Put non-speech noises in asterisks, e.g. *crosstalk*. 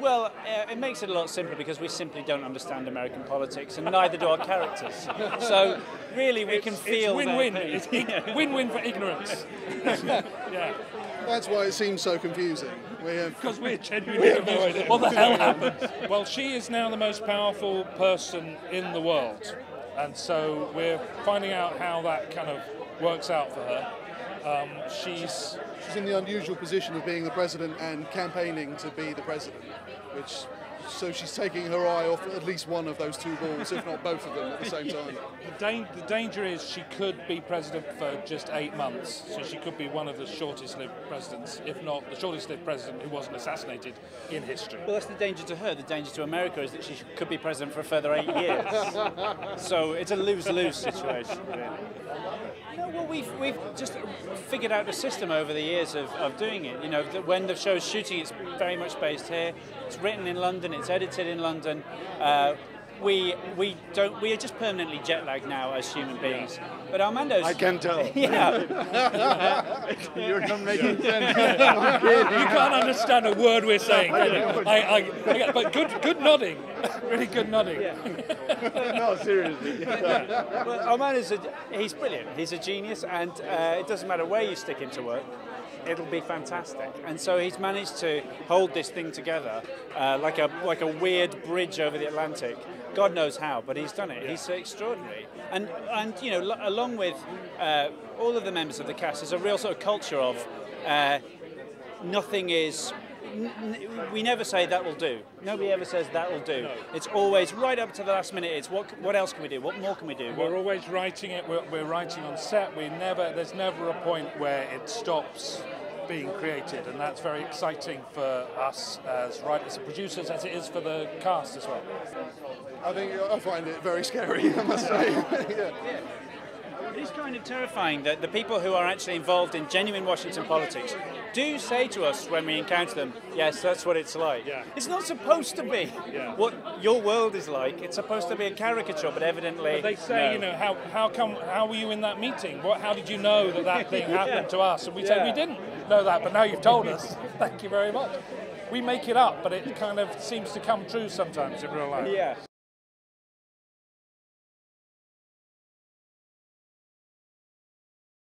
Well, uh, it makes it a lot simpler because we simply don't understand American politics, and neither do our characters. So really, we can feel win-win. pain. It's ig- *laughs* win-win for ignorance. *laughs* yeah, That's why it seems so confusing. We have because we're genuinely confused. What the hell happened? Well, she is now the most powerful person in the world, and so we're finding out how that kind of works out for her. Um, she's she's in the unusual position of being the president and campaigning to be the president, which so she's taking her eye off at least one of those two balls, if not both of them, at the same *laughs* time. The, dan- the danger is she could be president for just eight months, so she could be one of the shortest lived presidents, if not the shortest lived president who wasn't assassinated in history. Well, that's the danger to her. The danger to America is that she could be president for a further eight years. *laughs* so it's a lose-lose situation. Really. No, well, we've, we've just figured out a system over the years of, of doing it. You know, when the show's shooting, it's very much based here. It's written in London. It's edited in London. Uh, we we don't we are just permanently jet lagged now as human beings. But Armando's I can tell. *laughs* yeah. *laughs* You're not making sense. *laughs* You can't understand a word we're saying. can? I, I, I but good, good nodding, really good nodding. no, seriously. Well, Armando's a, he's brilliant. He's a genius, and uh, it doesn't matter where you stick him to work. It'll be fantastic, and so he's managed to hold this thing together uh, like a like a weird bridge over the Atlantic. God knows how, but he's done it. He's extraordinary, and and you know, lo- along with uh, all of the members of the cast, there's a real sort of culture of uh, nothing is. We never say that will do. Nobody ever says that will do. It's always right up to the last minute. It's what what else can we do? What more can we do? We're always writing it. We're, we're writing on set. We never. There's never a point where it stops being created, and that's very exciting for us as writers and producers, as it is for the cast as well. I think I find it very scary, I must say. *laughs* yeah. It is kind of terrifying that the people who are actually involved in genuine Washington politics do say to us when we encounter them, yes, that's what it's like. Yeah. It's not supposed to be Yeah. what your world is like. It's supposed to be a caricature, but evidently. But they say, no. you know, how, how come, how were you in that meeting? What, how did you know that that thing *laughs* happened to us? And we say, we didn't know that, but now you've told us. Thank you very much. We make it up, but it kind of seems to come true sometimes in real life. Yeah.